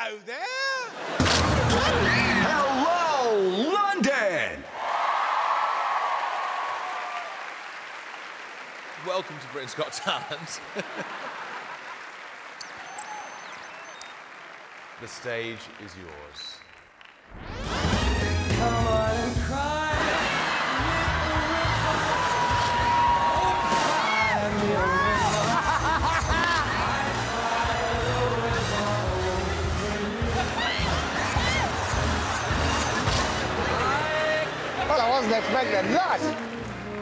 Hello there. Hello, London! Welcome to Britain's Got Talent. the stage is yours. Well, I wasn't expecting.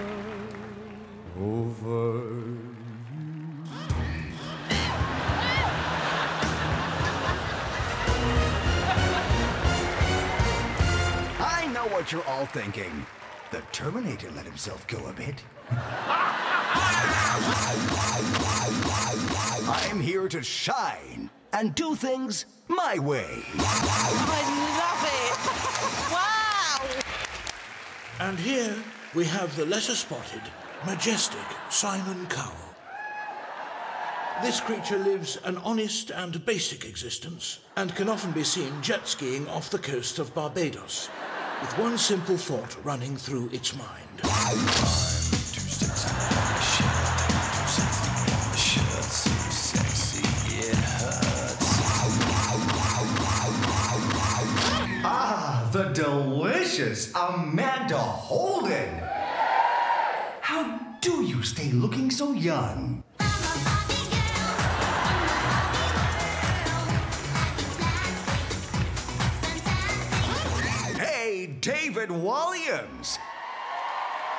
I know what you're all thinking. The Terminator let himself go a bit. I'm here to shine and do things my way. I love it. wow. And here we have the lesser spotted, majestic Simon Cowell. This creature lives an honest and basic existence and can often be seen jet skiing off the coast of Barbados, with one simple thought running through its mind. The delicious Amanda Holden. How do you stay looking so young? Hey, David Walliams.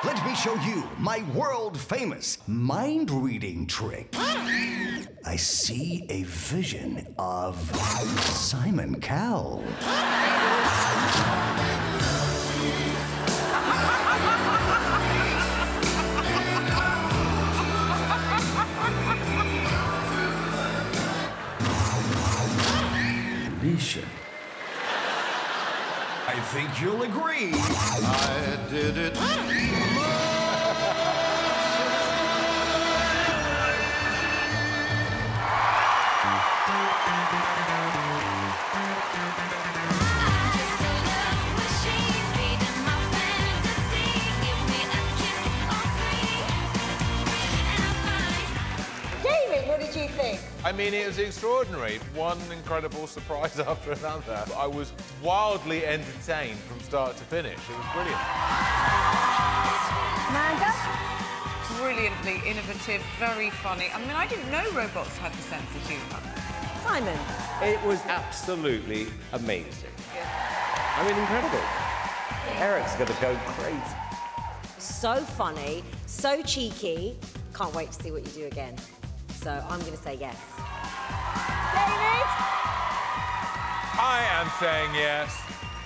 Let me show you my world famous mind reading trick. I see a vision of Simon Cowell. Alesha. I think you'll agree. I did it. I mean, it was extraordinary. One incredible surprise after another. I was wildly entertained from start to finish. It was brilliant. Amanda? Brilliantly innovative, very funny. I mean, I didn't know robots had the sense of humour. Simon? It was absolutely amazing. I mean, incredible. Eric's going to go crazy. So funny, so cheeky. Can't wait to see what you do again. So I'm going to say yes. David? I am saying yes.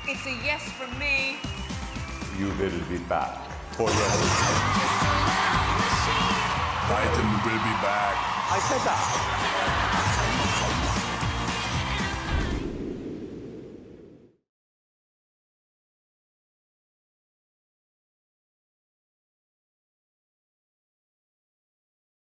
It's a yes from me. You will be back for yes. Titan will be back. I said that.